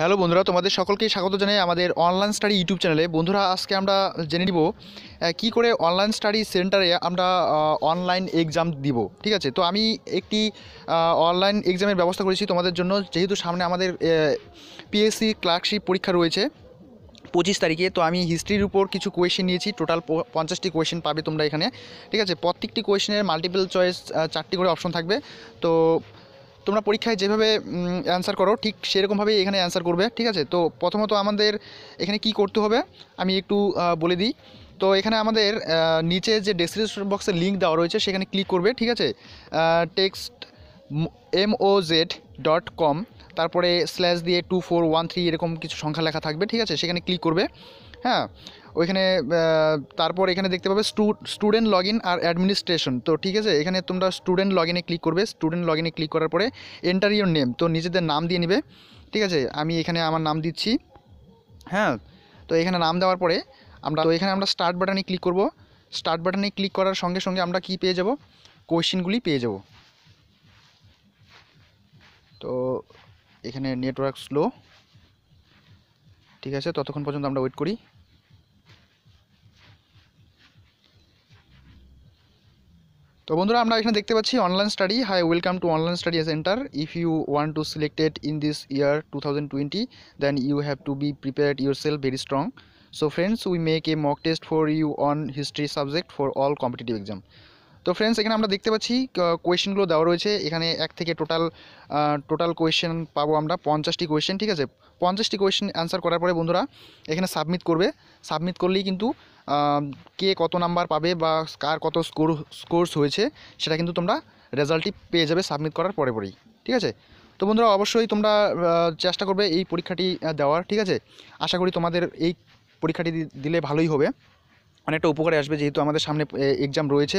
Hello বন্ধুরা, তোমাদের সকলকেই স্বাগত জানাই আমাদের অনলাইন স্টাডি ইউটিউব চ্যানেলে বন্ধুরা, আজকে আমরা জেনে নিব কি করে অনলাইন স্টাডি সেন্টারে আমরা অনলাইন এক্সাম দিব, ঠিক আছে? তো আমি একটি অনলাইন এক্সামের ব্যবস্থা করেছি তোমাদের জন্য। যেহেতু সামনে আমাদের পিএসসি ক্লার্কশিপ পরীক্ষা রয়েছে পঁচিশ তারিখে, তো আমি হিস্ট্রির উপর কিছু কোয়েশ্চেন নিয়েছি। টোটাল পঞ্চাশটি কোয়েশ্চেন পাবে তোমরা এখানে, ঠিক আছে? প্রত্যেকটি কোয়েশ্চেনের মাল্টিপল চয়েস চারটি করে অপশন থাকবে। তো তোমরা পরীক্ষায় যেভাবে অ্যান্সার করো, ঠিক সেরকমভাবেই এখানে অ্যান্সার করবে, ঠিক আছে? তো প্রথমত আমাদের এখানে কি করতে হবে? আমি একটু বলে দিই। তো এখানে আমাদের নিচে যে ডেসক্রিপশন বক্সে লিঙ্ক দেওয়া রয়েছে, সেখানে ক্লিক করবে, ঠিক আছে? Text M O Z dot com তারপরে স্ল্যাশ দিয়ে টু ফোর ওয়ান থ্রি এরকম কিছু সংখ্যা লেখা থাকবে, ঠিক আছে? সেখানে ক্লিক করবে হ্যাঁ? ওইখানে তারপর এখানে দেখতে পাবে স্টুডেন্ট লগ ইন আর অ্যাডমিনিস্ট্রেশন তো ঠিক আছে? এখানে তোমরা স্টুডেন্ট লগ ইনে ক্লিক করবে। স্টুডেন্ট লগ ইনে ক্লিক করার পরে এন্টার ইউর নেম তো নিজেদের নাম দিয়ে নেবে, ঠিক আছে? আমি এখানে আমার নাম দিচ্ছি হ্যাঁ? তো এখানে নাম দেওয়ার পরে আমরা, তো এখানে আমরা স্টার্ট বাটনে ক্লিক করব। স্টার্ট বাটনে ক্লিক করার সঙ্গে সঙ্গে আমরা কি পেয়ে যাব? কোয়েশ্চেনগুলি পেয়ে যাব। তো এখানে নেটওয়ার্ক স্লো ঠিক আছে, ততক্ষণ পর্যন্ত আমরা ওয়েট করি। তো বন্ধুরা, আমরা এখানে দেখতে পাচ্ছি online study hi welcome to online study centre if you want to selected in this year two thousand twenty then you have to be prepared yourself very strong so friends we make a mock test for you on history subject for all competitive exam তো friends এখানে আমরা দেখতে পাচ্ছি কোয়েশ্চেনগুলো দেওয়া রয়েছে। এখানে এক থেকে টোটাল টোটাল কোয়েশ্চেন পাবো আমরা, পঞ্চাশটি কোয়েশ্চেন ঠিক আছে? পঞ্চাশটি কোয়েশ্চেন অ্যান্সার করার পরে বন্ধুরা, এখানে সাবমিট করবে। সাবমিট করলেই কিন্তু কে কত নাম্বার পাবে বা কার কত স্কোর স্কোরস হয়েছে, সেটা কিন্তু তোমরা রেজাল্টটি পেয়ে যাবে সাবমিট করার পরে পরেই, ঠিক আছে? তো বন্ধুরা, অবশ্যই তোমরা চেষ্টা করবে এই পরীক্ষাটি দেওয়ার, ঠিক আছে? আশা করি তোমাদের এই পরীক্ষাটি দিলে ভালোই হবে। অনেকটা উপকারে আসবে যেহেতু আমাদের সামনে এক্সাম রয়েছে।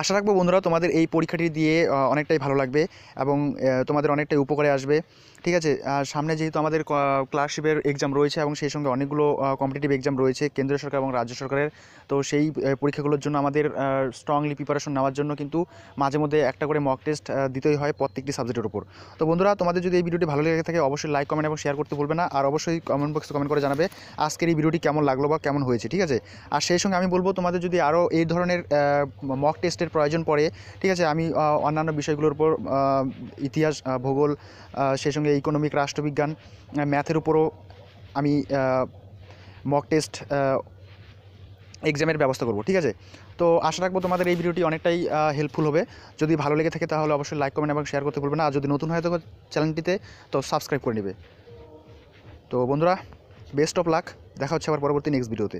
আশা রাখব বন্ধুরা তোমাদের এই পরীক্ষাটি দিয়ে অনেকটাই ভালো লাগবে এবং তোমাদের অনেকটাই উপকারে আসবে। ঠিক আছে সামনে যেহেতু আমাদের ক্লাসশিপের এক্সাম রয়েছে এবং সেই সঙ্গে অনেকগুলো কম্পিটিটিভ এক্সাম রয়েছে কেন্দ্রীয় সরকার এবং রাজ্য সরকারের, তো সেই পরীক্ষাগুলোর জন্য আমাদের স্ট্রংলি প্রিপারেশন নেওয়ার জন্য কিন্তু মাঝে মধ্যে একটা করে মক টেস্ট দিতেই হয় প্রত্যেকটি সাবজেক্টের উপর। তো বন্ধুরা, তোমাদের যদি এই ভিডিওটি ভালো লেগে থাকে অবশ্যই লাইক কমেন্ট এবং শেয়ার করতে ভুলবে না। আর অবশ্যই কমেন্ট বক্সে কমেন্ট করে জানাবে আজকের এই ভিডিওটি কেমন লাগল বা কেমন হয়েছে, ঠিক আছে? আর সেই সঙ্গে আমি বলব, তোমাদের যদি আরও এই ধরনের মক টেস্টের প্রয়োজন পড়ে, ঠিক আছে? আমি অন্যান্য বিষয়গুলোর উপর ইতিহাস ভূগোল সেই সঙ্গে ইকোনমিক রাষ্ট্রবিজ্ঞান ম্যাথের উপরও আমি মক টেস্ট এক্সামের ব্যবস্থা করব, ঠিক আছে? তো আশা রাখব তোমাদের এই ভিডিওটি অনেকটাই হেল্পফুল হবে। যদি ভালো লেগে থাকে তাহলে অবশ্যই লাইক কমেন্ট এবং শেয়ার করতে ভুলবে না। আর যদি নতুন হয় তো চ্যানেলটিতে তো সাবস্ক্রাইব করে নেবে। তো বন্ধুরা বেস্ট অফ লাক দেখা হচ্ছে আবার পরবর্তী নেক্সট ভিডিওতে